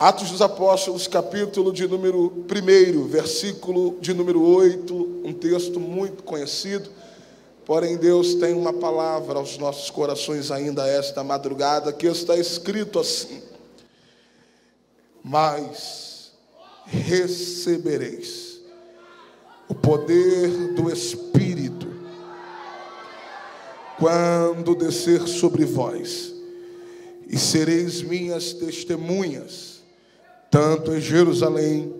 Atos dos Apóstolos, capítulo de número 1, versículo de número 8, um texto muito conhecido. Porém, Deus tem uma palavra aos nossos corações ainda esta madrugada, que está escrito assim: Mas recebereis o poder do Espírito quando descer sobre vós, e sereis minhas testemunhas tanto em Jerusalém,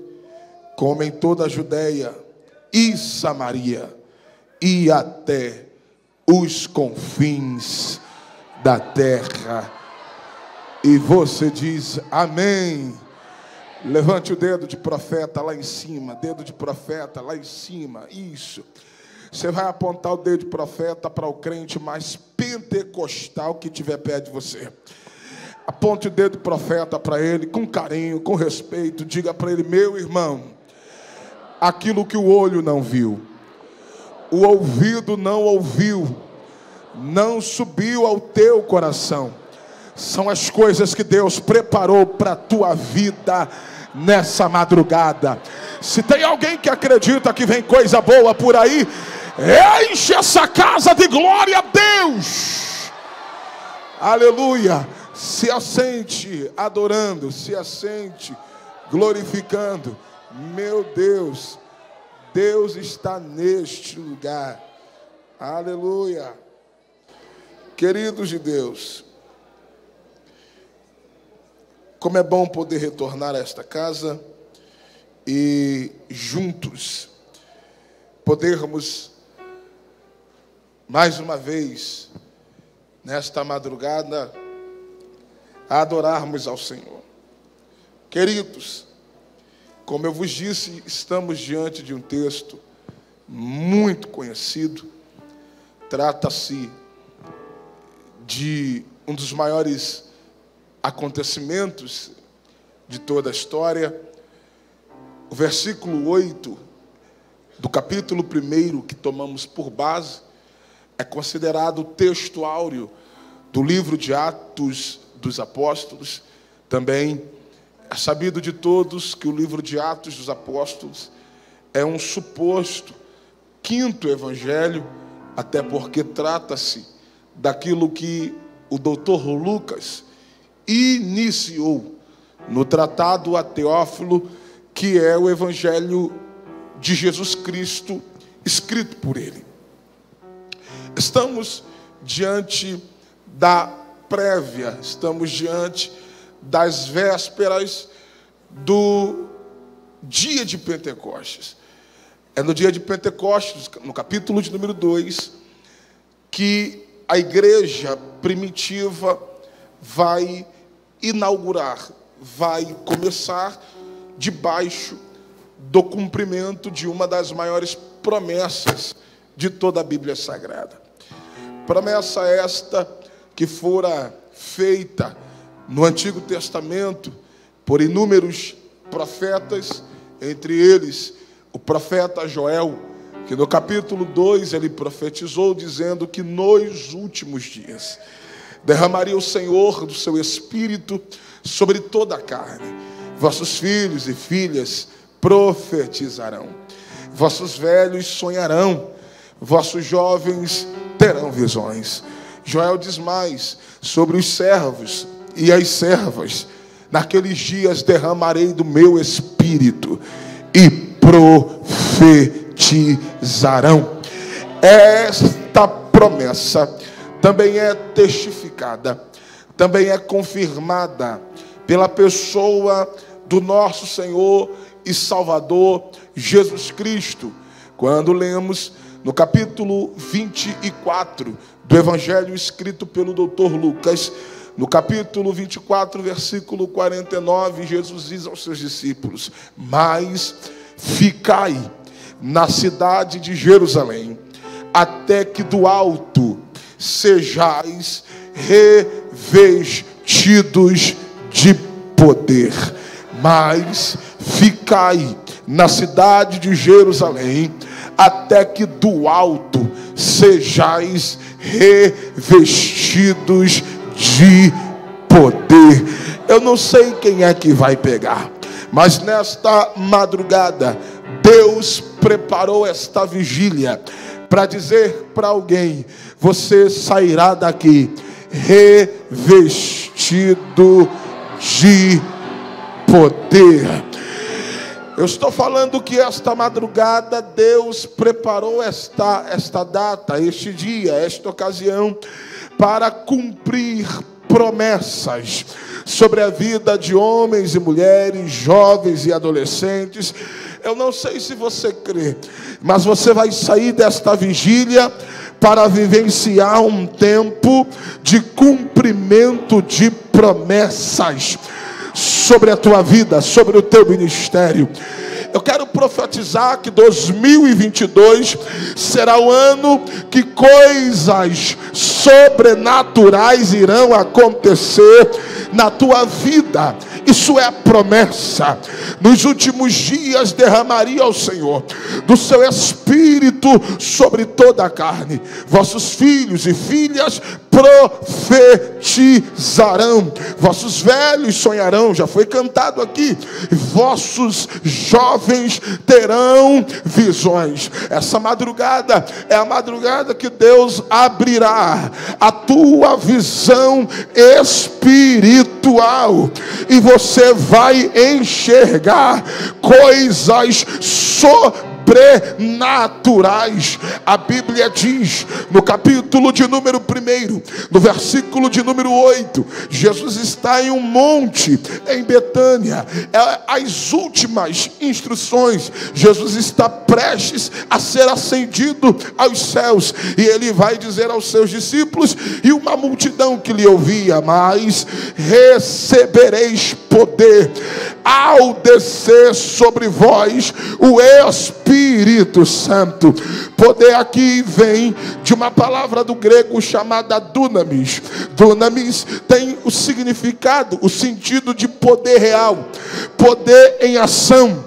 como em toda a Judéia e Samaria, e até os confins da terra. E você diz amém. Levante o dedo de profeta lá em cima, dedo de profeta lá em cima, isso. Você vai apontar o dedo de profeta para o crente mais pentecostal que tiver perto de você. Aponte o dedo do profeta para ele, com carinho, com respeito. Diga para ele: Meu irmão, aquilo que o olho não viu, o ouvido não ouviu, não subiu ao teu coração, são as coisas que Deus preparou para a tua vida nessa madrugada. Se tem alguém que acredita que vem coisa boa por aí, enche essa casa de glória a Deus. Aleluia se assente adorando, se assente glorificando. Meu Deus, Deus está neste lugar. Aleluia. Queridos de Deus, como é bom poder retornar a esta casa e juntos podermos mais uma vez nesta madrugada a adorarmos ao Senhor. Queridos, como eu vos disse, estamos diante de um texto muito conhecido. Trata-se de um dos maiores acontecimentos de toda a história. O versículo 8 do capítulo 1 que tomamos por base é considerado o texto áureo do livro de Atos dos Apóstolos. Também é sabido de todos que o livro de Atos dos Apóstolos é um suposto quinto evangelho, até porque trata-se daquilo que o doutor Lucas iniciou no tratado a Teófilo, que é o evangelho de Jesus Cristo escrito por ele. Estamos diante da prévia, estamos diante das vésperas do dia de Pentecostes. É no dia de Pentecostes, no capítulo de número 2, que a igreja primitiva vai inaugurar, vai começar debaixo do cumprimento de uma das maiores promessas de toda a Bíblia Sagrada. Promessa esta que fora feita no Antigo Testamento por inúmeros profetas, entre eles o profeta Joel, que no capítulo 2 ele profetizou dizendo que nos últimos dias derramaria o Senhor do seu espírito sobre toda a carne. Vossos filhos e filhas profetizarão, vossos velhos sonharão, vossos jovens terão visões. Joel diz mais sobre os servos e as servas. Naqueles dias derramarei do meu espírito e profetizarão. Esta promessa também é testificada, também é confirmada pela pessoa do nosso Senhor e Salvador Jesus Cristo. Quando lemos no capítulo 24 do Evangelho escrito pelo doutor Lucas, no capítulo 24, versículo 49, Jesus diz aos seus discípulos: Mas ficai na cidade de Jerusalém, até que do alto sejais revestidos de poder. Mas ficai na cidade de Jerusalém, até que do alto sejais revestidos de poder. Eu não sei quem é que vai pegar, mas nesta madrugada, Deus preparou esta vigília para dizer para alguém: você sairá daqui revestido de poder. Eu estou falando que esta madrugada Deus preparou esta, esta data, este dia, esta ocasião, para cumprir promessas sobre a vida de homens e mulheres, jovens e adolescentes. Eu não sei se você crê, mas você vai sair desta vigília para vivenciar um tempo de cumprimento de promessas sobre a tua vida, sobre o teu ministério. Eu quero profetizar que 2022 será o ano que coisas sobrenaturais irão acontecer na tua vida. Isso é promessa. Nos últimos dias derramaria ao Senhor do seu espírito sobre toda a carne. Vossos filhos e filhas profetizarão. Vossos velhos sonharão, já foi cantado aqui. Vossos jovens terão visões. Essa madrugada é a madrugada que Deus abrirá a tua visão espiritual e você vai enxergar coisas sobre sobrenaturais. A Bíblia diz, no capítulo de número 1, no versículo de número 8, Jesus está em um monte em Betânia. É as últimas instruções. Jesus está prestes a ser ascendido aos céus. E ele vai dizer aos seus discípulos e uma multidão que lhe ouvia: Mas recebereis poder ao descer sobre vós o Espírito Espírito Santo. Poder aqui vem de uma palavra do grego chamada dunamis. Dunamis tem o significado, o sentido de poder real, poder em ação,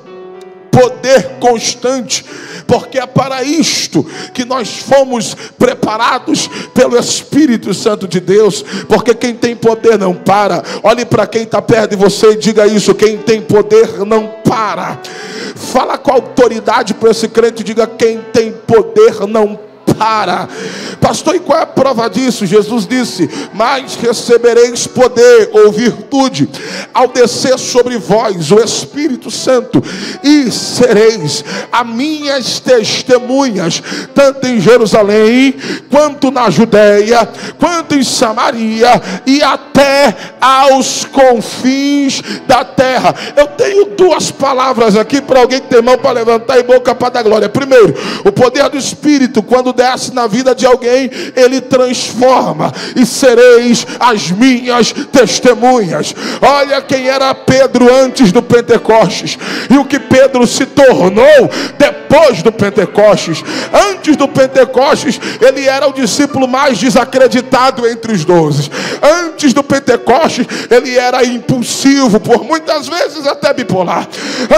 poder constante porque é para isto que nós fomos preparados pelo Espírito Santo de Deus, porque quem tem poder não para. Olhe para quem está perto de você e diga isso: quem tem poder não para. Fala com autoridade para esse crente, diga: quem tem poder não para para. Pastor, e qual é a prova disso? Jesus disse: Mas recebereis poder ou virtude ao descer sobre vós o Espírito Santo, e sereis a minhas testemunhas, tanto em Jerusalém, quanto na Judéia, quanto em Samaria e até aos confins da terra. Eu tenho duas palavras aqui para alguém que tem mão para levantar e boca para dar glória. Primeiro, o poder do Espírito, quando der acontece na vida de alguém, ele transforma e sereis as minhas testemunhas. Olha quem era Pedro antes do Pentecostes e o que Pedro se tornou depois do Pentecostes. Antes do Pentecostes, ele era o discípulo mais desacreditado entre os doze. Antes do Pentecostes, ele era impulsivo, por muitas vezes até bipolar.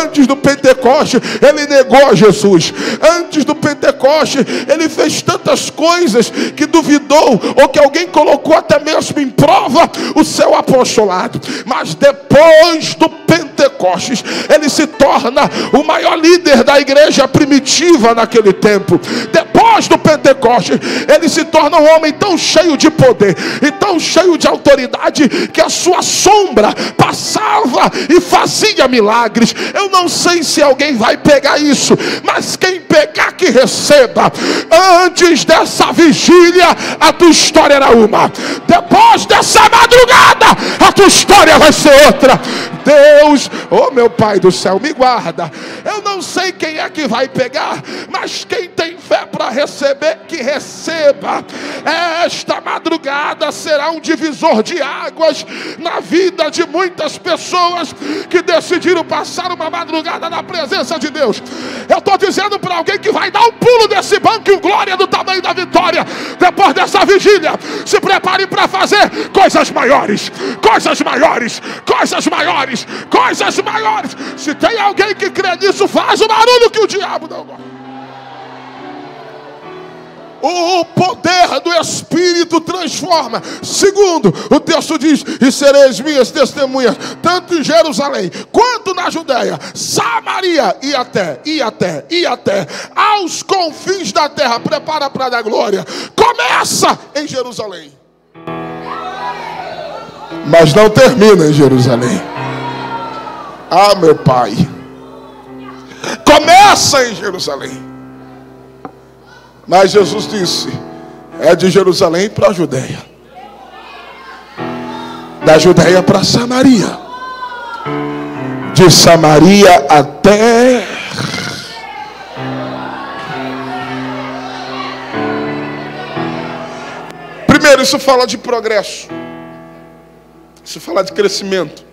Antes do Pentecostes, ele negou Jesus. Antes do Pentecostes, ele fez tantas coisas que duvidou, ou que alguém colocou até mesmo em prova o seu apostolado. Mas depois do Pentecostes, ele se torna o maior líder da igreja primitiva naquele tempo. Depois do Pentecostes, ele se torna um homem tão cheio de poder e tão cheio de autoridade que a sua sombra passava e fazia milagres. Eu não sei se alguém vai pegar isso, mas quem pegar que receba antes antes dessa vigília, a tua história era uma. Depois dessa madrugada, a tua história vai ser outra. Deus, oh meu Pai do céu, me guarda. Eu não sei quem é que vai pegar, mas quem tem fé para receber, que receba. Esta madrugada será um divisor de águas na vida de muitas pessoas que decidiram passar uma madrugada na presença de Deus. Eu estou dizendo para alguém que vai dar um pulo desse banco e glória do tamanho da vitória. Depois dessa vigília, se prepare para fazer coisas maiores, coisas maiores, coisas maiores, coisas maiores. Se tem alguém que crê nisso, faz o barulho que o diabo não gosta. O poder do Espírito transforma. Segundo, o texto diz: E sereis minhas testemunhas, tanto em Jerusalém quanto na Judéia, Samaria e até, e até, e até, aos confins da terra. Prepara para dar glória. Começa em Jerusalém. Mas não termina em Jerusalém. Ah, meu Pai. Começa em Jerusalém. Mas Jesus disse: é de Jerusalém para a Judéia, da Judéia para Samaria, de Samaria até. Primeiro, isso fala de progresso, isso fala de crescimento,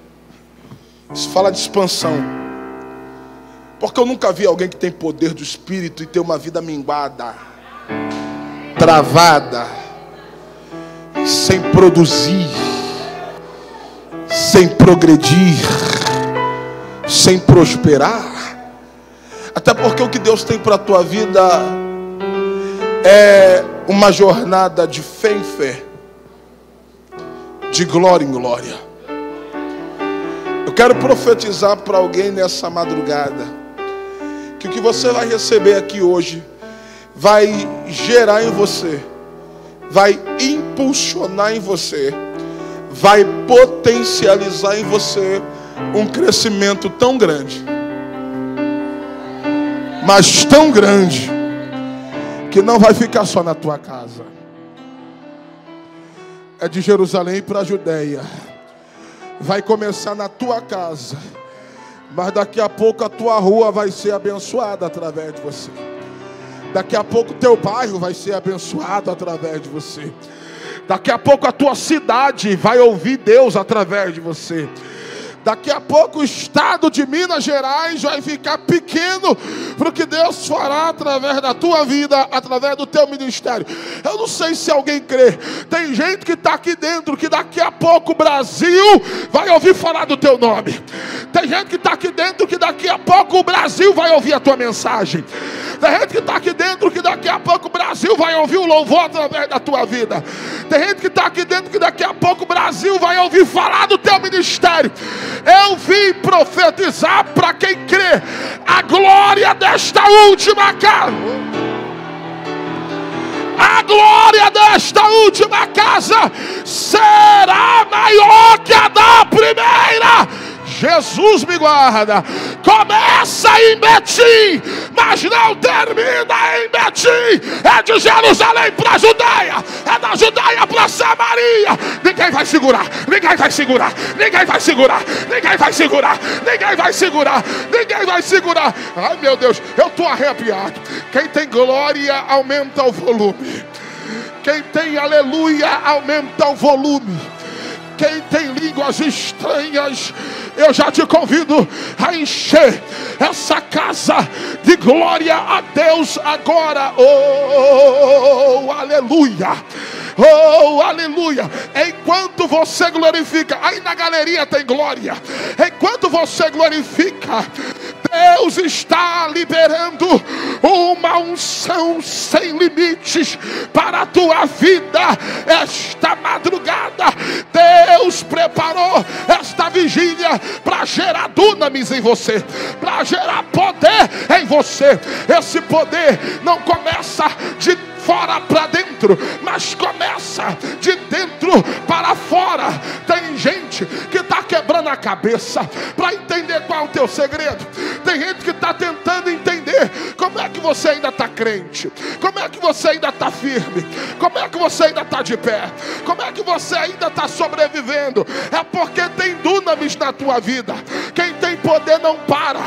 isso fala de expansão. Porque eu nunca vi alguém que tem poder do Espírito e ter uma vida minguada travada, sem produzir, sem progredir, sem prosperar. Até porque o que Deus tem para a tua vida é uma jornada de fé em fé, de glória em glória. Eu quero profetizar para alguém nessa madrugada que o que você vai receber aqui hoje vai gerar em você, vai impulsionar em você, vai potencializar em você um crescimento tão grande, mas tão grande, que não vai ficar só na tua casa, é de Jerusalém para a Judéia, vai começar na tua casa, mas daqui a pouco a tua rua vai ser abençoada através de você. Daqui a pouco teu bairro vai ser abençoado através de você. Daqui a pouco a tua cidade vai ouvir Deus através de você. Daqui a pouco o estado de Minas Gerais vai ficar pequeno para o que Deus fará através da tua vida, através do teu ministério. Eu não sei se alguém crê. Tem gente que está aqui dentro que daqui a pouco o Brasil vai ouvir falar do teu nome. Tem gente que está aqui dentro que daqui a pouco o Brasil vai ouvir a tua mensagem. Tem gente que está aqui dentro que daqui a pouco o Brasil vai ouvir o louvor através da tua vida. Tem gente que está aqui dentro que daqui a pouco o Brasil vai ouvir falar do teu ministério. Eu vim profetizar para quem crê a glória desta última casa. A glória desta última casa será maior que a da primeira Jesus me guarda. Começa em Betim, mas não termina em Betim. É de Jerusalém para a Judéia, é da Judéia para Samaria. Ninguém vai segurar, ninguém vai segurar, ninguém vai segurar, ninguém vai segurar, ninguém vai segurar, ninguém vai segurar. Ai meu Deus, eu estou arrepiado. Quem tem glória aumenta o volume. Quem tem aleluia aumenta o volume quem tem línguas estranhas, eu já te convido a encher essa casa de glória a Deus agora. Oh, aleluia! Oh, aleluia! Enquanto você glorifica, aí na galeria tem glória. Enquanto você glorifica, Deus está liberando uma unção sem limites para a tua vida esta madrugada. Preparou esta vigília para gerar dunamis em você, para gerar poder em você. Esse poder não começa de fora para dentro, mas começa de dentro para fora. Tem gente que está quebrando a cabeça para entender qual é o teu segredo. Tem gente que está tentando entender como é que você ainda está crente, como é que você ainda está firme, como é que você ainda está de pé, como é que você ainda está sobrevivendo. É porque tem dunamis na tua vida. Quem tem poder não para.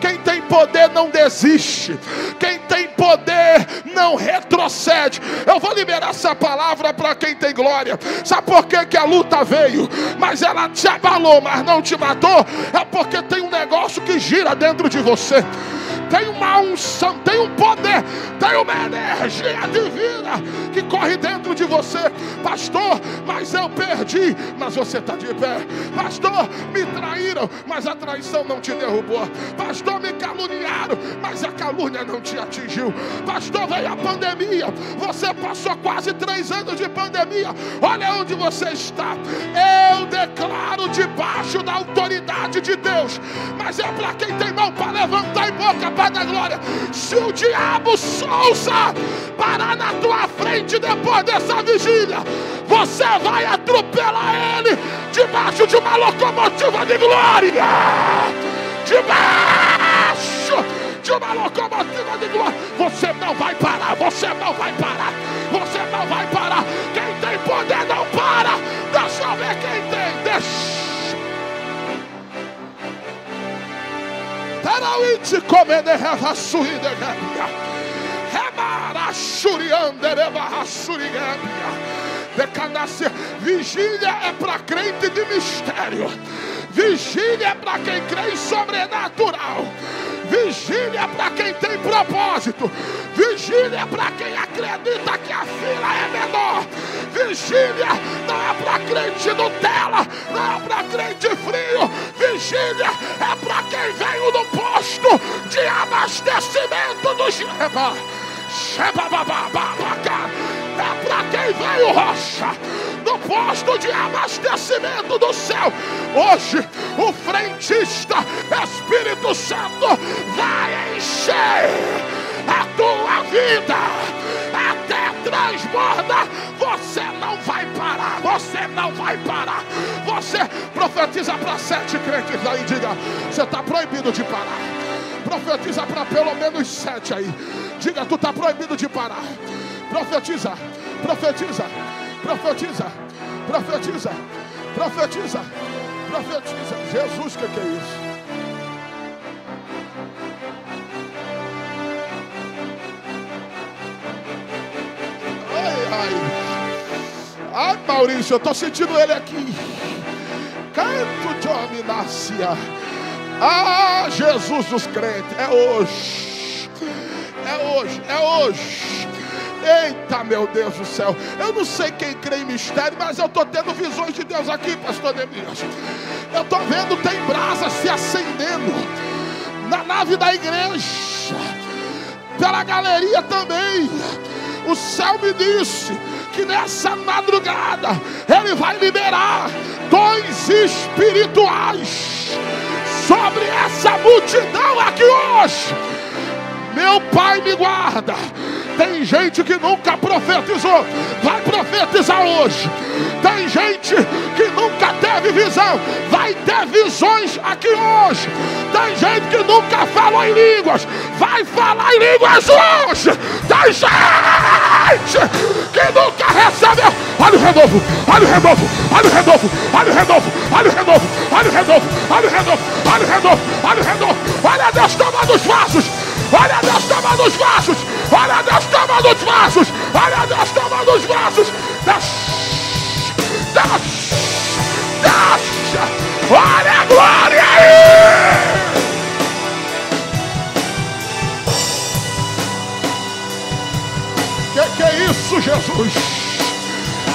Quem tem poder não desiste. Quem tem poder não retrocede. Eu vou liberar essa palavra para quem tem glória. Sabe por que, que a luta veio? Mas ela te abalou, mas não te matou. É porque tem um negócio que gira dentro de você tem uma unção, tem um poder, tem uma energia divina que corre dentro de você. Pastor, mas eu perdi, mas você está de pé. Pastor, me traíram, mas a traição não te derrubou. Pastor, me caluniaram, mas a calúnia não te atingiu. Pastor, veio a pandemia, você passou quase três anos de pandemia. Olha onde você está. Eu declaro debaixo da autoridade de Deus, mas é para quem tem mão para levantar e boca para dar glória. Se o diabo souza parar na tua frente depois dessa vigília, você vai atropelar ele debaixo de uma locomotiva de glória. Debaixo de uma locomotiva de glória. Você não vai parar, você não vai parar, você não vai parar. Quem tem poder não Comende Vigília é para crente de mistério. Vigília é para quem crê em sobrenatural. Vigília é para quem tem propósito. Vigília é para quem acredita que a fila é menor. Vigília não é para crente Nutella, não é para crente frio. Vigília é para quem veio no posto de abastecimento do Sheba. Sheba É para quem veio rocha no posto de abastecimento do céu. Hoje, o frentista Espírito Santo vai encher a tua vida transborda. Você não vai parar, você não vai parar. Você profetiza para sete crentes aí, diga: você está proibido de parar. Profetiza para pelo menos sete aí. Diga, tu está proibido de parar. Profetiza, profetiza, profetiza, profetiza, profetiza, profetiza. Jesus, o que, que é isso? Ai, Maurício, eu estou sentindo ele aqui. Canto de dominácia. Ah, Jesus dos crentes. É hoje. É hoje. É hoje. Eita, meu Deus do céu. Eu não sei quem crê em mistério, mas eu estou tendo visões de Deus aqui, pastor Demias. Eu estou vendo, tem brasas se acendendo na nave da igreja, pela galeria também. O céu me disse que nessa madrugada Ele vai liberar dons espirituais sobre essa multidão aqui hoje. Meu Pai me guarda. Tem gente que nunca profetizou, vai profetizar hoje. Tem gente que nunca teve visão, vai ter visões aqui hoje. Tem gente que nunca falou em línguas, vai falar em línguas hoje. Tem gente que nunca recebeu. Olha o renovo, olha o renovo, olha o renovo, olha o renovo, olha o renovo, olha o renovo, olha o renovo, olha o renovo, olha o renovo, olha Deus tomando os vasos. Olha Deus tomando os vasos. Olha Deus tomando os vasos. Olha Deus tomando os vasos. Deixa. Deixa. Deixa. Olha a glória aí. Que que é isso, Jesus?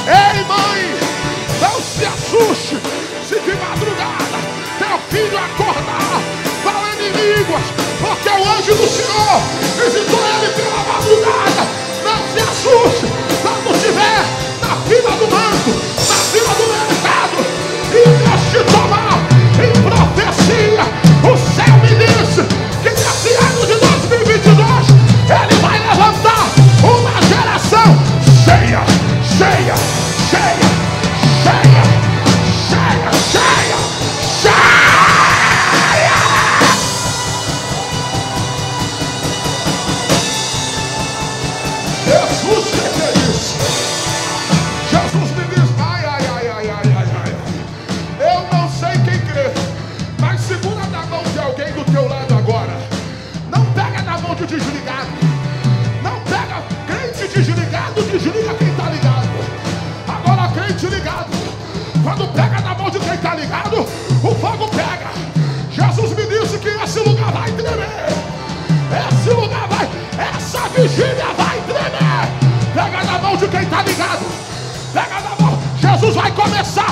Ei, mãe, não se assuste se de madrugada teu filho acordar falando em línguas porque o anjo do Senhor visitou ele pela madrugada. Não se assuste quando estiver na fila do banco, na fila do mercado, e Deus te tomar em profecia. O céu começar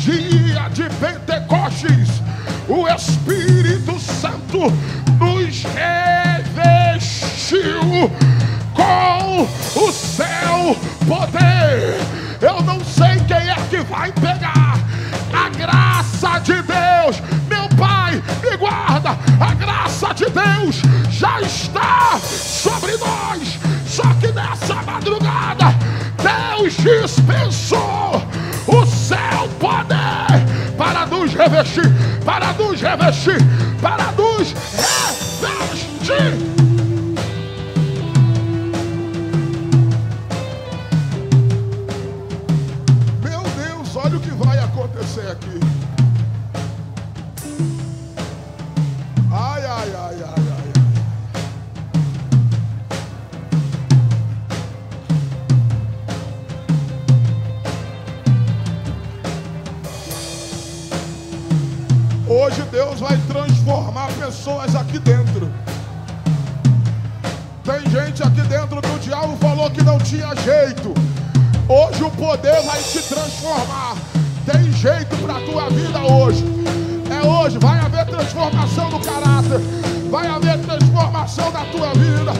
dia de Pentecostes, o Espírito Santo nos revestiu com o seu poder. Eu não sei quem é que vai pegar a graça de Deus. Meu Pai, me guarda. A graça de Deus já está sobre nós. Só que nessa madrugada, Deus dispensou seu poder para nos revestir, para nos revestir, para nos revestir. Vai transformar pessoas aqui dentro. Tem gente aqui dentro que o diabo falou que não tinha jeito. Hoje o poder vai te transformar. Tem jeito para a tua vida hoje. É hoje, vai haver transformação no caráter. Vai haver transformação na tua vida.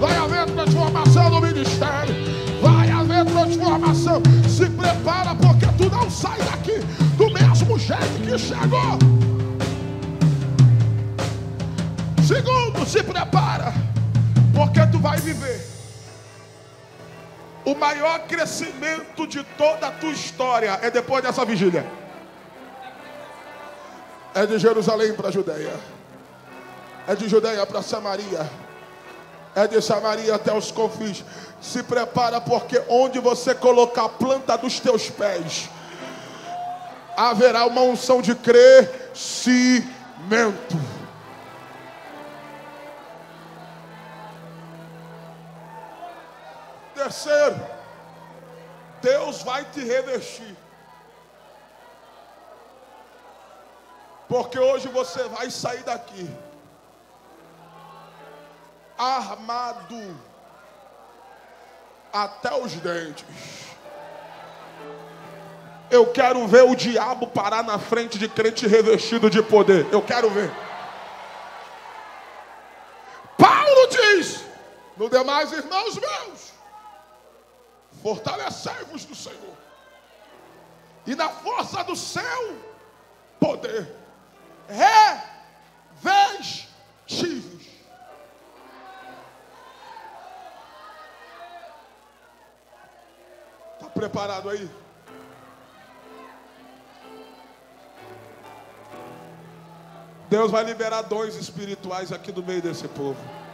Vai haver transformação no ministério. Vai haver transformação. Se prepara porque tu não sai daqui do mesmo jeito que chegou. Segundo, se prepara, porque tu vai viver o maior crescimento de toda a tua história é depois dessa vigília. É de Jerusalém para a Judéia. É de Judéia para Samaria. É de Samaria até os confins. Se prepara, porque onde você colocar a planta dos teus pés, haverá uma unção de crescimento. Terceiro, Deus vai te revestir. Porque hoje você vai sair daqui armado até os dentes. Eu quero ver o diabo parar na frente de crente revestido de poder. Eu quero ver. Paulo diz: No demais, irmãos meus, fortalecei-vos do Senhor, e na força do seu poder, revestivos. Está preparado aí? Deus vai liberar dons espirituais aqui no meio desse povo.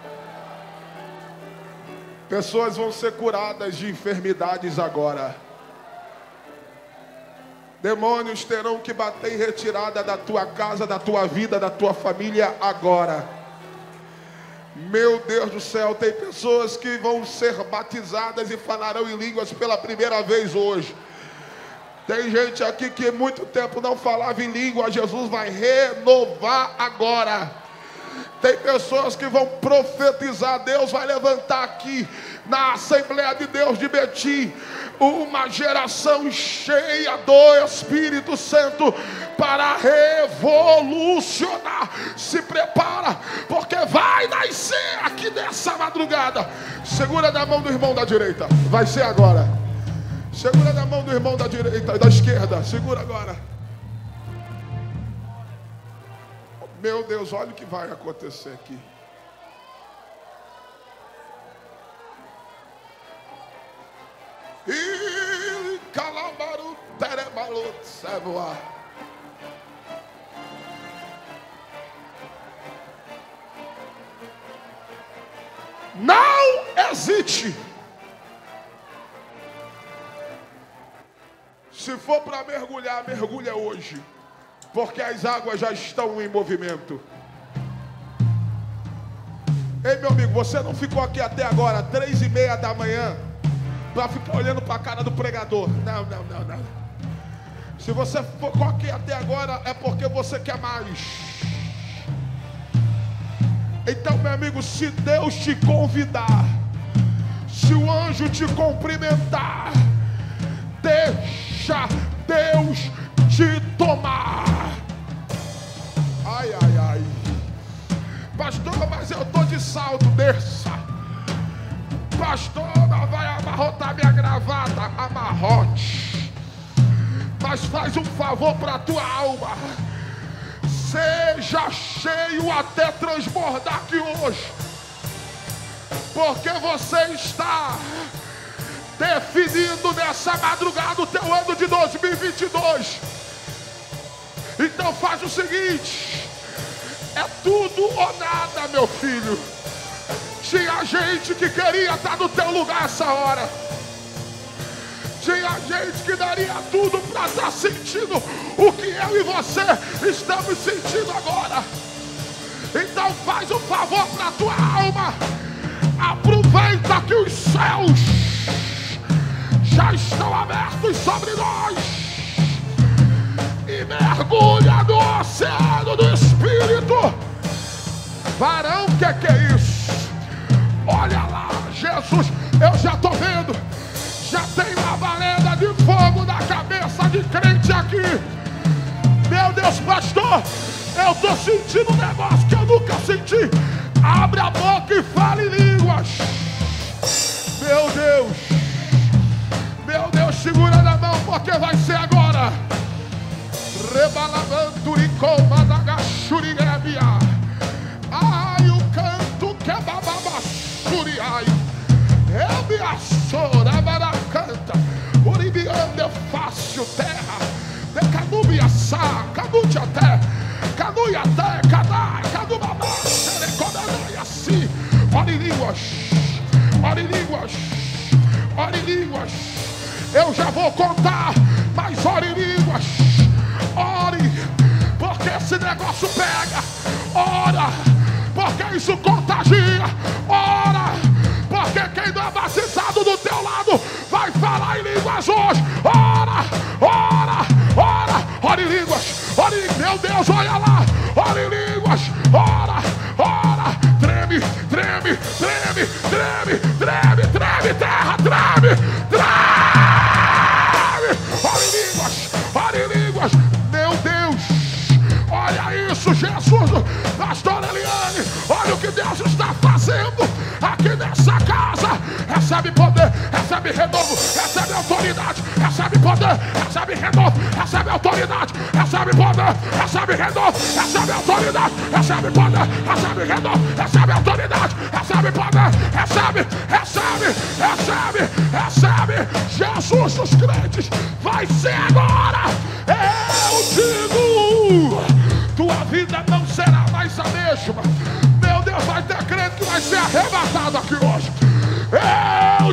Pessoas vão ser curadas de enfermidades agora. Demônios terão que bater em retirada da tua casa, da tua vida, da tua família agora. Meu Deus do céu, tem pessoas que vão ser batizadas e falarão em línguas pela primeira vez hoje. Tem gente aqui que muito tempo não falava em língua, Jesus vai renovar agora. Tem pessoas que vão profetizar, Deus vai levantar aqui na Assembleia de Deus de Betim uma geração cheia do Espírito Santo para revolucionar. Se prepara, porque vai nascer aqui nessa madrugada. Segura na mão do irmão da direita, vai ser agora. Segura na mão do irmão da direita da esquerda. Segura agora. Meu Deus, olha o que vai acontecer aqui. E calambaru terebalu sevoa. Não hesite. Se for para mergulhar, mergulha hoje. Porque as águas já estão em movimento. Ei, meu amigo, você não ficou aqui até agora, três e meia da manhã, para ficar olhando para a cara do pregador. Não, não, não, não. Se você ficou aqui até agora, é porque você quer mais. Então, meu amigo, se Deus te convidar, se o anjo te cumprimentar, deixa Deus te tomar. Ai, ai, ai. Pastor, mas eu estou de salto, desça. Pastor, não vai amarrotar minha gravata, amarrote. Mas faz um favor para tua alma. Seja cheio até transbordar aqui hoje. Porque você está definindo nessa madrugada o teu ano de 2022. Então faz o seguinte: é tudo ou nada, meu filho. Tinha gente que queria estar no teu lugar essa hora. Tinha gente que daria tudo para estar sentindo o que eu e você estamos sentindo agora. Então faz um favor para a tua alma. Aproveita que os céus já estão abertos sobre nós. Mergulha no oceano do Espírito. Varão, o que, é que é isso? Olha lá, Jesus, eu já estou vendo. Já tem uma vareda de fogo na cabeça de crente aqui. Meu Deus, pastor, eu estou sentindo um negócio que eu nunca senti. Abre a boca e fale línguas. Meu Deus. Meu Deus, segura na mão, porque vai ser agora. Rebalabanturicoba da gachurigabia. Ai, o canto que é ai. É minha sora, maracanta. Uribiande fácil terra. De canubia sa, canute até. Canuia até, cadai, canubabá. Serecodai, assim. Ore línguas. Ore línguas. Ore línguas. Eu já vou contar, mas ore línguas. Esse negócio pega. Ora, porque isso contagia. Ora, porque quem não é batizado do teu lado vai falar em línguas hoje. Ora, ora, ora, ore línguas. Ore, meu Deus, olha lá. Ore línguas. Recebe poder, recebe renovo, recebe autoridade, recebe poder, recebe renovo, recebe autoridade, recebe poder, recebe renovo, recebe autoridade, recebe poder, recebe renovo, recebe autoridade, recebe poder, recebe, recebe, recebe, recebe. Jesus dos crentes vai ser agora. Eu digo tua vida não será mais a mesma. Meu Deus, vai ter crente que vai ser arrebatado aqui hoje.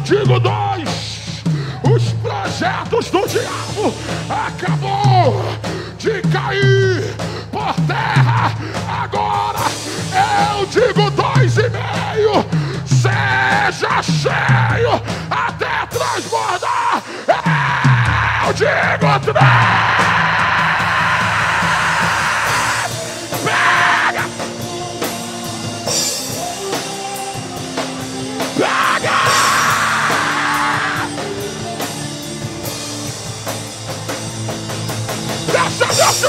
Digo dois. Os projetos do diabo acabou de cair por terra. Agora eu digo dois e meio. Seja cheio até transbordar. Eu digo três.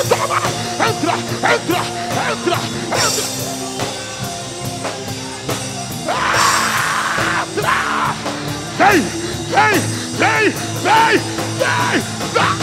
Tomar! Entra, entra, entra, entra! Entra! Vem, vem, vem, vem, vem, vem!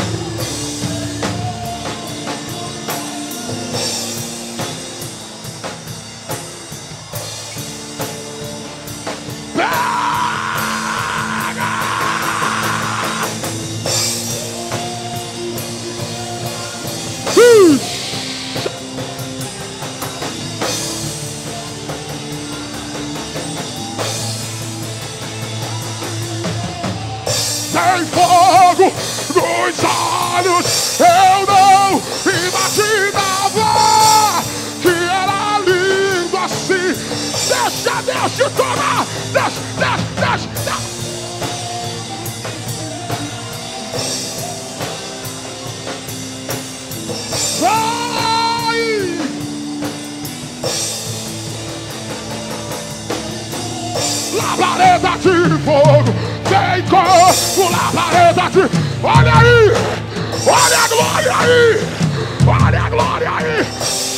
Meus olhos eu não imaginava que era lindo assim. Deixa Deus te tomar, deixa, deixa, deixa, deixa. Vai! Labareda de fogo, aí! Olha a glória aí!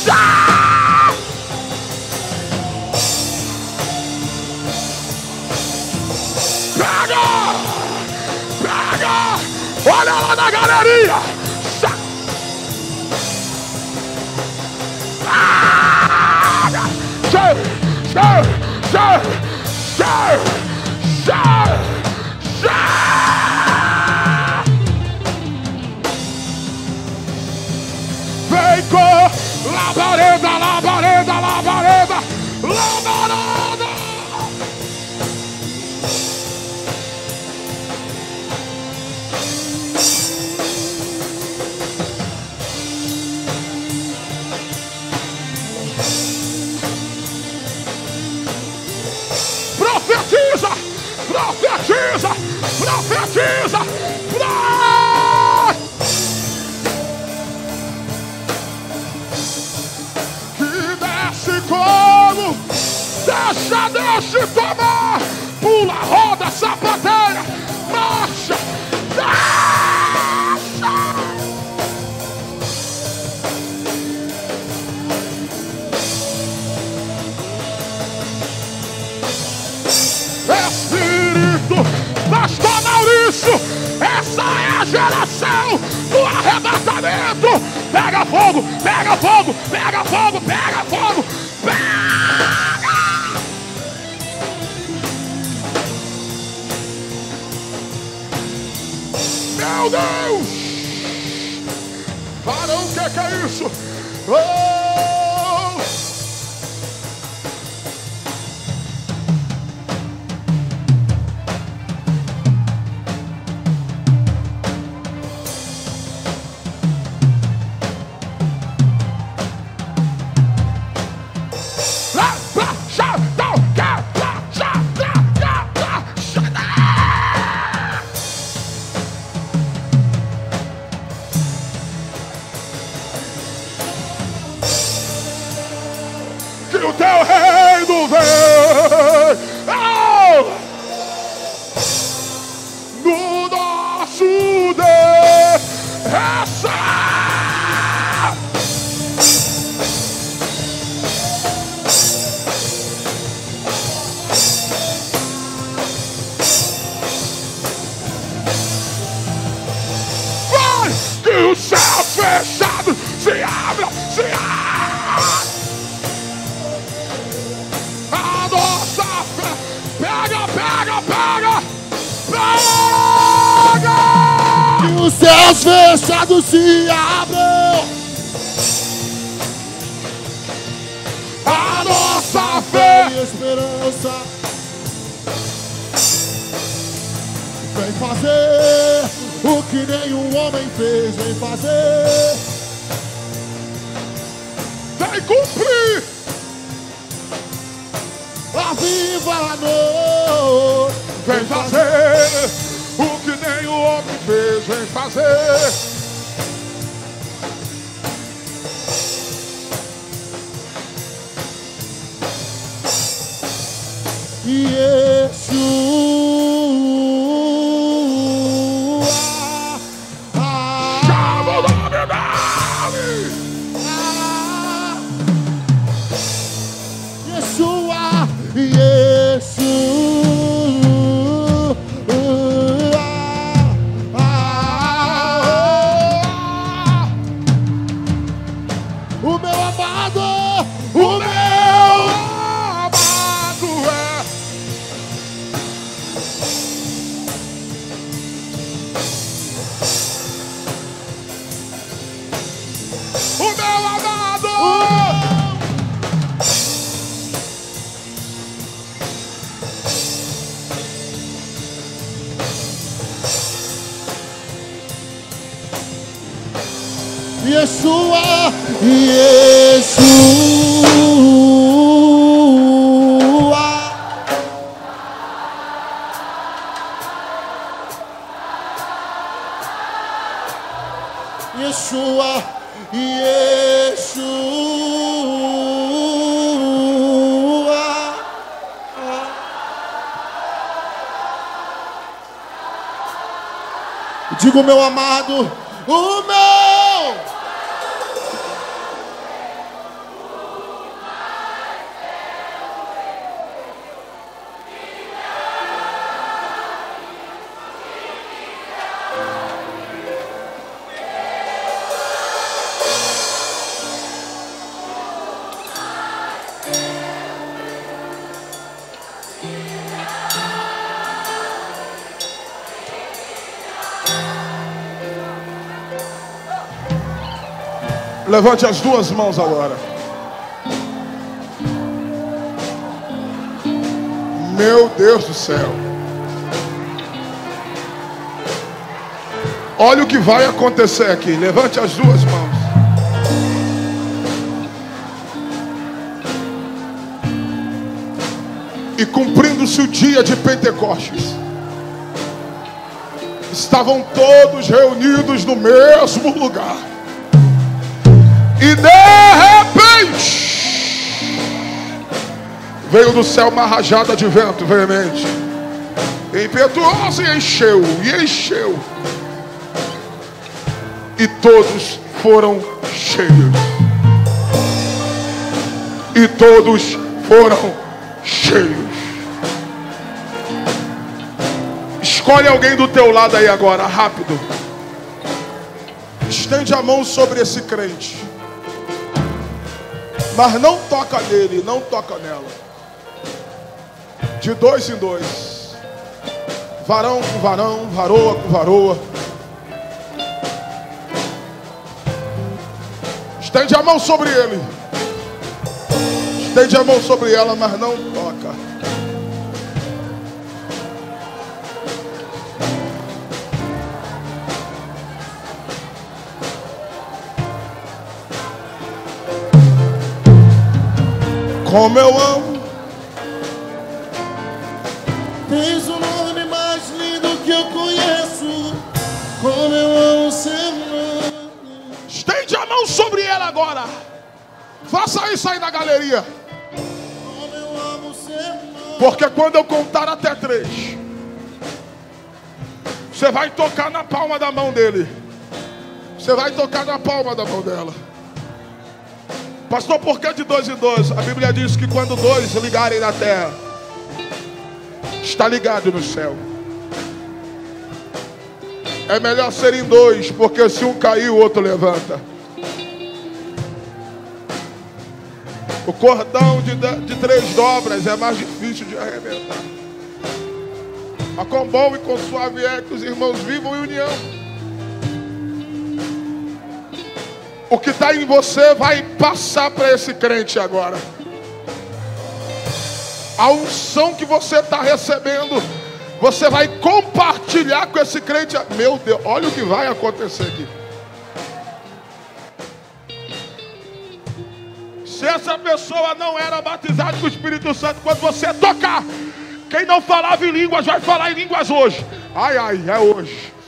Já! Pega! Pega! Olha lá na galeria! Pega! Chega! Chega! Chega! Chega! Labareda, labareda, labareda, labareda! Profetiza! Profetiza! Profetiza! Deixa Deus te tomar Pula, roda, sapateia Marcha. Deixa. Espírito Pastor Maurício Essa é a geração do arrebatamento. Pega fogo, pega fogo, pega fogo, pega fogo Meu Deus Varão, o que, que é isso? Oh! yeah. Meu amado, o meu. Levante as duas mãos agora. Meu Deus do céu. Olha o que vai acontecer aqui. Levante as duas mãos. E cumprindo-se o dia de Pentecostes, estavam todos reunidos no mesmo lugar. E de repente veio do céu uma rajada de vento veemente, impetuosa e encheu, e encheu. E todos foram cheios. E todos foram cheios. Escolhe alguém do teu lado aí agora, rápido. Estende a mão sobre esse crente. Mas não toca nele, não toca nela. De dois em dois. Varão com varão, varoa com varoa. Estende a mão sobre ele. Estende a mão sobre ela, mas não toca. Como eu amo. Tens o nome mais lindo que eu conheço. Como eu amo seu nome. Estende a mão sobre ela agora. Faça isso aí na galeria. Como eu amo seu nome. Porque quando eu contar até três, você vai tocar na palma da mão dele. Você vai tocar na palma da mão dela. Pastor, por que de dois em dois? A Bíblia diz que quando dois ligarem na terra, está ligado no céu. É melhor serem dois, porque se um cair, o outro levanta. O cordão de, de três dobras é mais difícil de arrebentar. A com bom e com suave é que os irmãos vivam em união. O que está em você vai passar para esse crente agora. A unção que você está recebendo, você vai compartilhar com esse crente. Meu Deus, olha o que vai acontecer aqui. Se essa pessoa não era batizada com o Espírito Santo, quando você tocar, quem não falava em línguas vai falar em línguas hoje. Ai, ai, é hoje.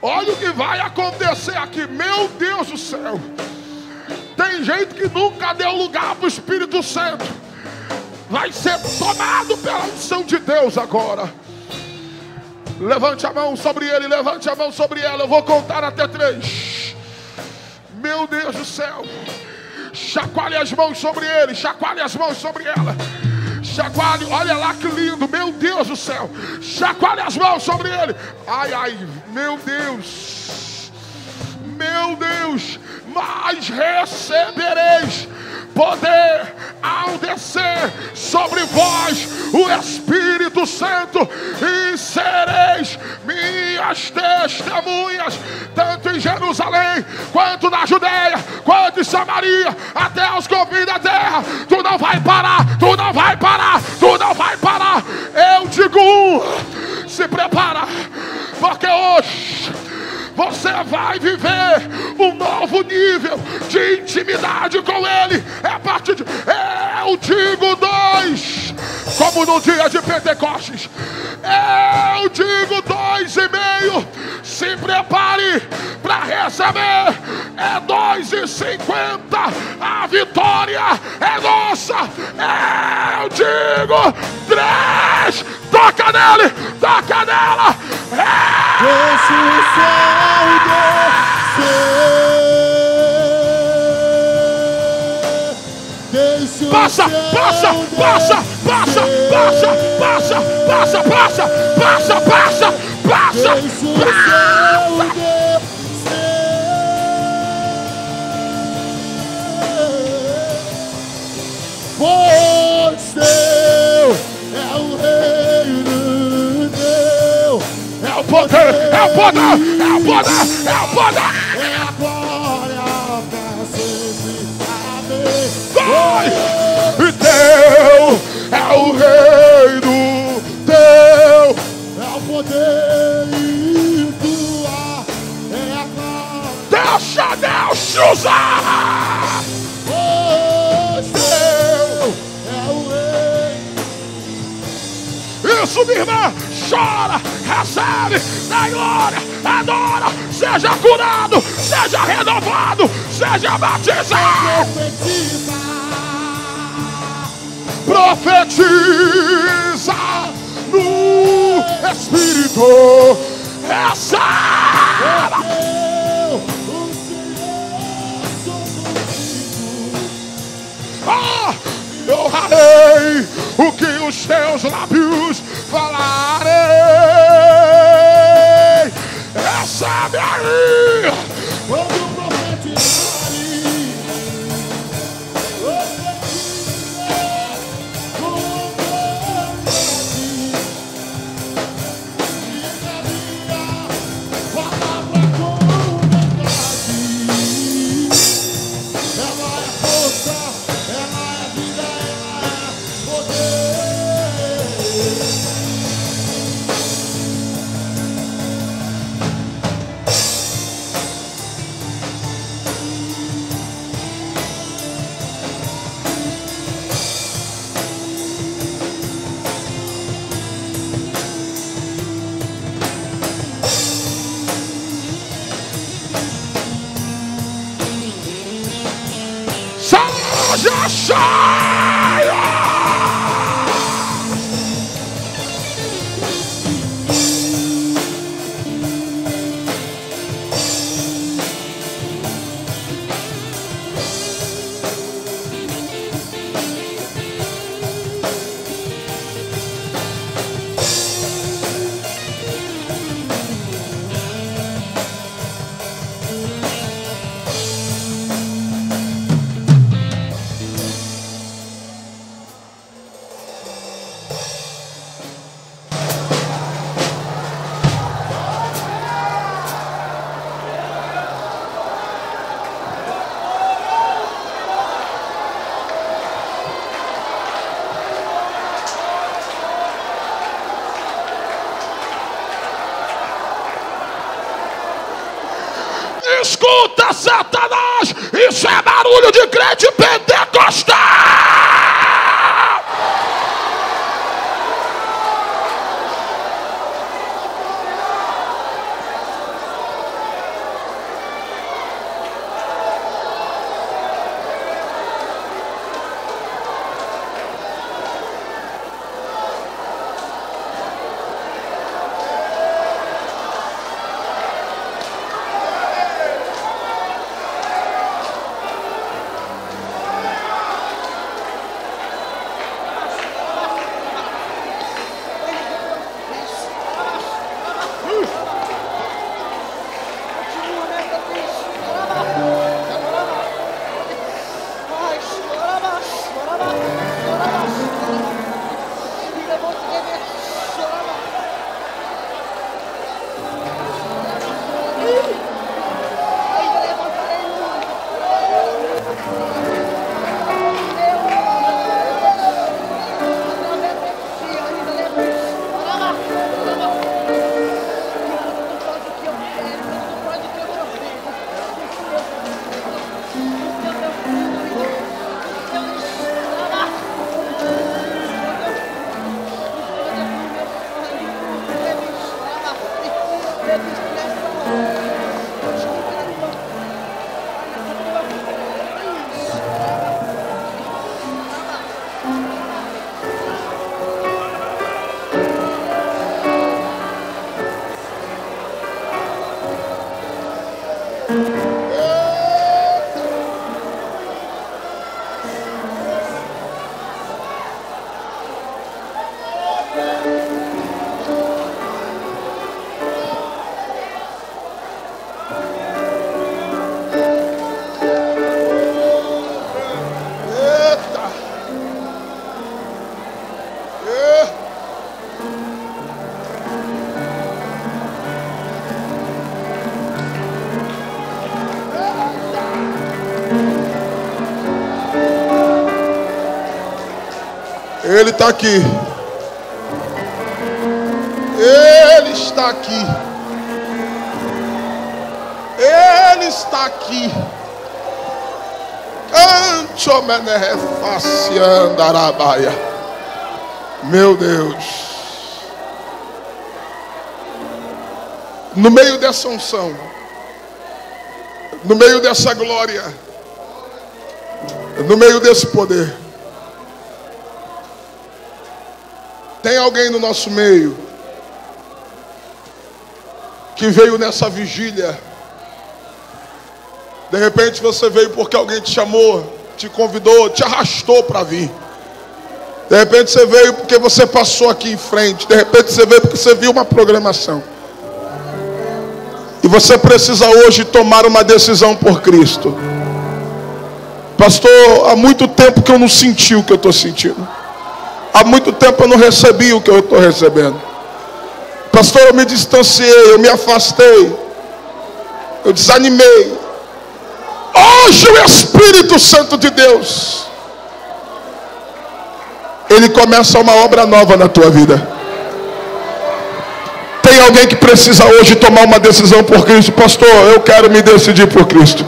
Olha o que vai acontecer aqui, meu Deus do céu. Tem gente que nunca deu lugar para o Espírito Santo. Vai ser tomado pela unção de Deus agora. Levante a mão sobre ele, levante a mão sobre ela. Eu vou contar até três. Meu Deus do céu. Chacoalhe as mãos sobre ele, chacoalhe as mãos sobre ela. Chacoalhe, olha lá que lindo, meu Deus do céu. Chacoalhe as mãos sobre ele. Ai, ai, meu Deus. Meu Deus, mas recebereis poder ao descer sobre vós o Espírito Santo e sereis minhas testemunhas, tanto em Jerusalém, quanto na Judéia, quanto em Samaria, até aos confins da terra. Tu não vai parar, tu não vai parar, tu não vai parar. Eu digo se prepara, porque hoje você vai viver um novo nível de intimidade com Ele. É a partir de. Eu digo dois, como no dia de Pentecostes. Eu digo dois e meio. Se prepare para receber. É dois e cinquenta. A vitória é nossa. Eu digo três. Toca nele, toca nela. É. O céu descer. Passa, passa, passa, passa, passa, passa, passa, passa, passa, passa, passa, passa. É o poder, é o poder, é o poder, é o poder. É a glória pra sempre. Amém. Vai! E teu é o reino teu. É o poder e tua. É a glória. Deixa Deus usar. É. Isso, minha irmã, chora, recebe, dá glória, adora, seja curado, seja renovado, seja batizado. Profetiza. Profetiza no Espírito. Recebe. Eu, o Senhor, sou contigo. Ah, eu honrarei o que os teus lábios falarei. Recebe aí. Quando Ele está aqui. Ele está aqui. Ele está aqui. Meu Deus. No meio dessa unção, no meio dessa glória, no meio desse poder, tem alguém no nosso meio que veio nessa vigília de repente você veio porque alguém te chamou, te convidou, te arrastou para vir. De repente você veio porque você passou aqui em frente. De repente você veio porque você viu uma programação. E você precisa hoje tomar uma decisão por Cristo. Pastor, há muito tempo que eu não senti o que eu estou sentindo. Há muito tempo eu não recebi o que eu estou recebendo. Pastor, eu me distanciei, eu me afastei. Eu desanimei. Hoje o Espírito Santo de Deus, ele começa uma obra nova na tua vida. Tem alguém que precisa hoje tomar uma decisão por Cristo, pastor. Eu quero me decidir por Cristo.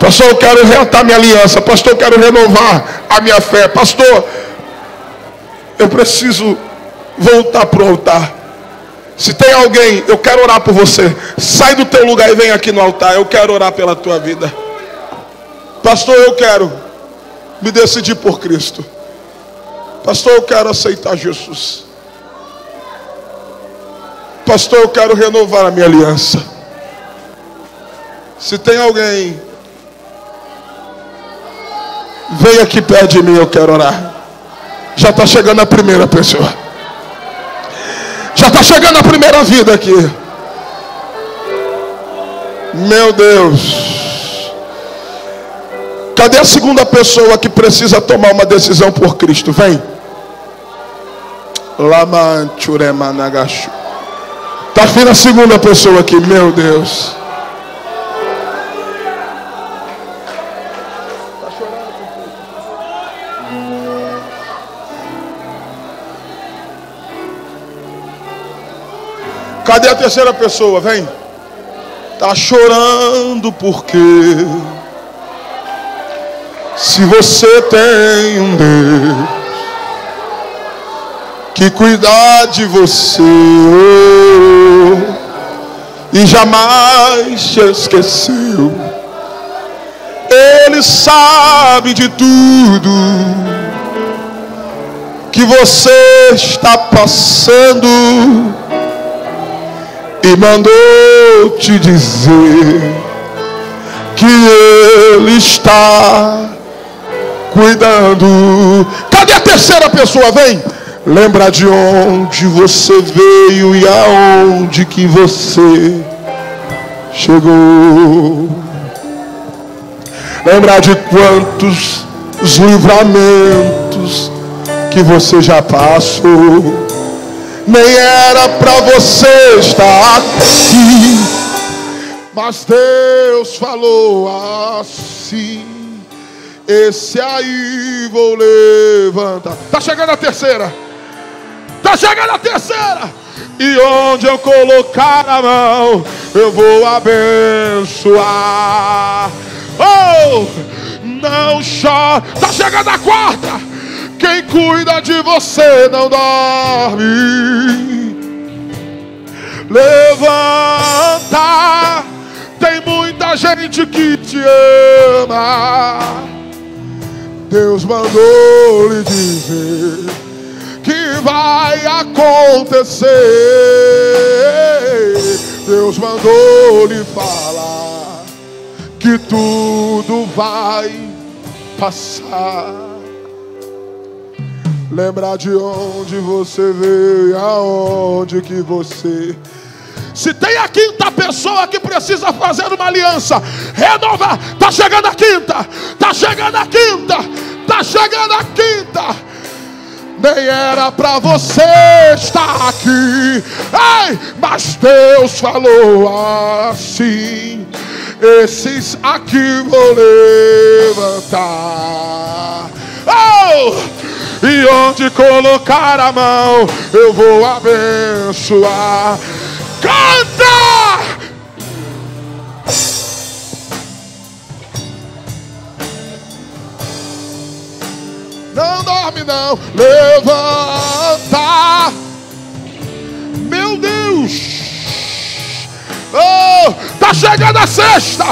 Pastor, eu quero reatar minha aliança. Pastor, eu quero renovar a minha fé. Pastor, eu preciso voltar para o altar. Se tem alguém, eu quero orar por você. Sai do teu lugar e vem aqui no altar. Eu quero orar pela tua vida. Pastor, eu quero me decidir por Cristo. Pastor, eu quero aceitar Jesus. Pastor, eu quero renovar a minha aliança. Se tem alguém, vem aqui perto de mim, eu quero orar. Já está chegando a primeira pessoa. Já está chegando a primeira vida aqui. Meu Deus. Cadê a segunda pessoa que precisa tomar uma decisão por Cristo? Vem. Lamanchuremanagachu. Está vindo a segunda pessoa aqui, meu Deus. Cadê a terceira pessoa? Vem. Tá chorando porque se você tem um Deus que cuidar de você e jamais te esqueceu, Ele sabe de tudo que você está passando e mandou te dizer que Ele está cuidando. Cadê a terceira pessoa? Vem. Lembra de onde você veio e aonde que você chegou. Lembra de quantos os livramentos que você já passou. Nem era para você estar aqui, mas Deus falou assim. Esse aí vou levantar. Tá chegando a terceira. Tá chegando a terceira. E onde eu colocar a mão, eu vou abençoar. Oh, não chore. Tá chegando a quarta. Quem cuida de você não dorme. Levanta. Tem muita gente que te ama. Deus mandou lhe dizer que vai acontecer. Deus mandou lhe falar que tudo vai passar. Lembrar de onde você veio e aonde que você se tem a quinta pessoa que precisa fazer uma aliança, renovar, está chegando a quinta, está chegando a quinta, está chegando a quinta. Nem era para você estar aqui, Ei, mas Deus falou assim: esses aqui vou levantar. Oh! E onde colocar a mão, eu vou abençoar. Canta! Não dorme não, levanta. Meu Deus! Oh, tá chegando a sexta!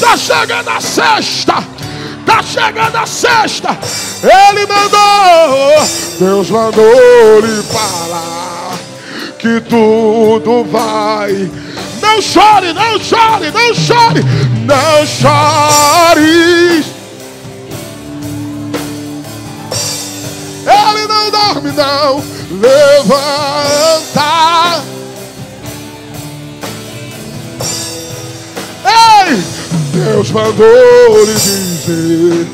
Tá chegando a sexta! Tá chegando a sexta! Ele mandou! Deus mandou lhe falar que tudo vai. Não chore, não chore, não chore, não chore. Ele não dorme, não. Levanta. Ei! Deus mandou lhe dizer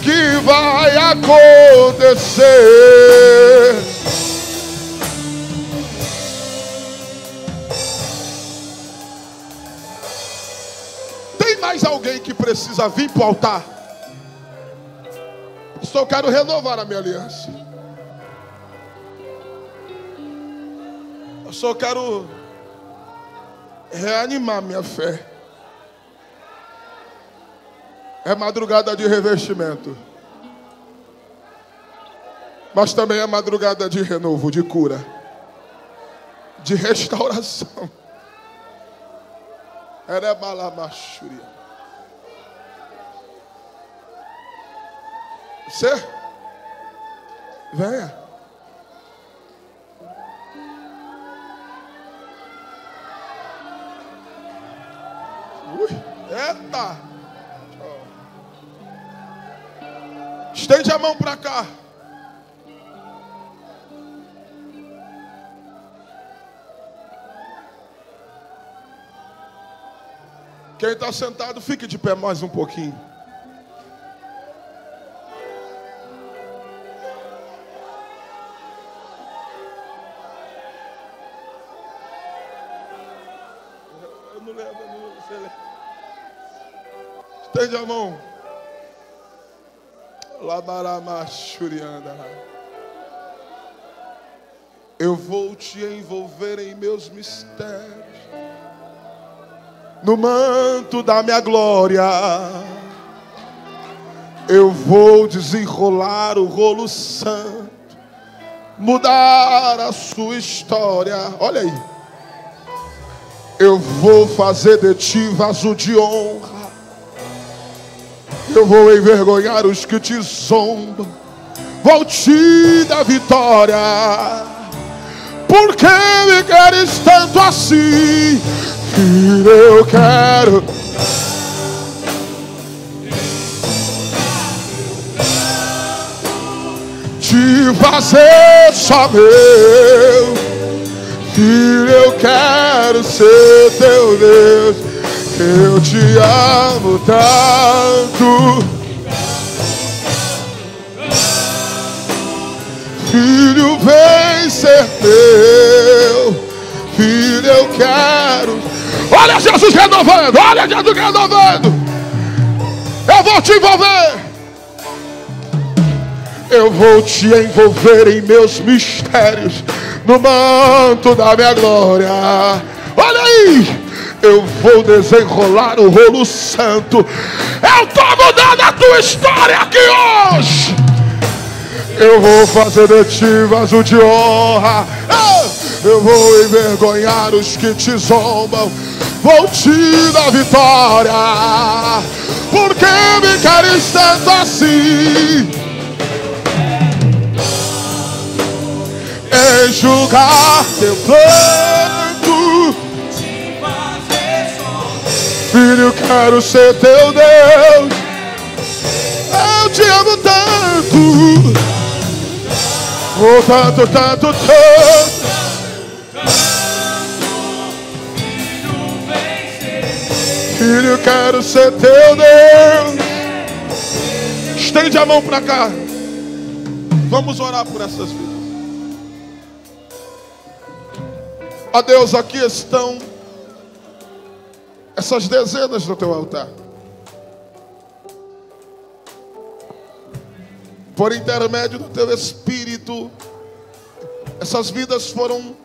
que vai acontecer. Tem mais alguém que precisa vir para o altar? Estou quero renovar a minha aliança. Eu só quero reanimar minha fé. É madrugada de revestimento. Mas também é madrugada de renovo, de cura, de restauração. Erebalamachuria. Você? Venha. Ui, eita! Estende a mão para cá. Quem está sentado, fique de pé mais um pouquinho. Eu não lembro, não. Estende a mão. Eu vou te envolver em meus mistérios, no manto da minha glória. Eu vou desenrolar o rolo santo, mudar a sua história. Olha aí. Eu vou fazer de ti vaso de honra eu vou envergonhar os que te zombam. Vou te dar vitória. Porque me queres tanto assim? Que eu quero. Te fazer só meu. Filho, eu quero ser teu Deus. Eu te amo tanto. Filho, vem ser meu. Filho, eu quero. Olha Jesus renovando. Olha Jesus renovando. Eu vou te envolver. Eu vou te envolver em meus mistérios. No manto da minha glória. Olha aí eu vou desenrolar o rolo santo. Eu estou mudando a tua história aqui hoje. Eu vou fazer de ti vaso de honra. Eu vou envergonhar os que te zombam. Vou te dar vitória. Porque me queres tanto assim. Em julgar teu plano. Filho, quero ser teu Deus. Eu te amo tanto. Oh, tanto, tanto, tanto. Filho, quero ser teu Deus. Estende a mão para cá. Vamos orar por essas vidas. A Deus, aqui estão essas dezenas no teu altar. por intermédio do teu Espírito, essas vidas foram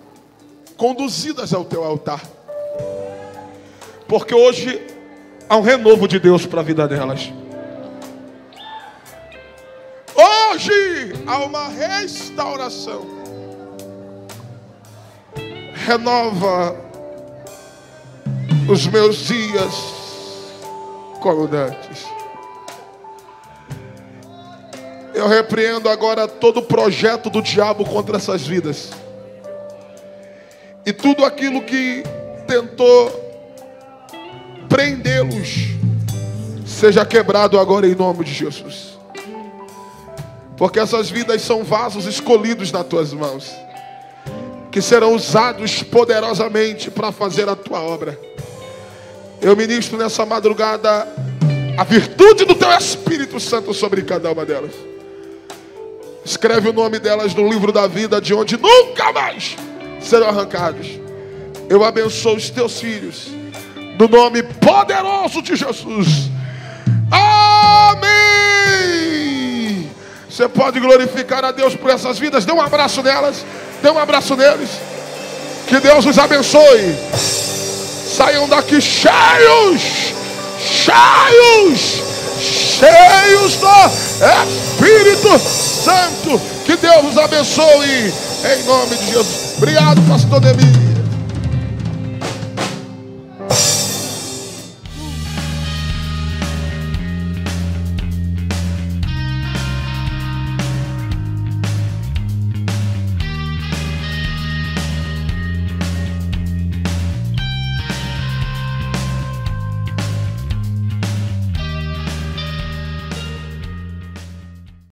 conduzidas ao teu altar. Porque hoje há um renovo de Deus para a vida delas. Hoje há uma restauração. Renova os meus dias como dantes. Eu repreendo agora todo projeto do diabo contra essas vidas. E tudo aquilo que tentou prendê-los seja quebrado agora em nome de Jesus. Porque essas vidas são vasos escolhidos nas tuas mãos, que serão usados poderosamente para fazer a tua obra. Eu ministro nessa madrugada a virtude do teu Espírito Santo sobre cada uma delas. Escreve o nome delas no livro da vida, de onde nunca mais serão arrancados. Eu abençoo os teus filhos, no nome poderoso de Jesus. Amém. Você pode glorificar a Deus por essas vidas. Dê um abraço nelas. Dê um abraço neles. Que Deus os abençoe. Saiam daqui cheios, cheios, cheios do Espírito Santo. Que Deus os abençoe em nome de Jesus. Obrigado, pastor Demi.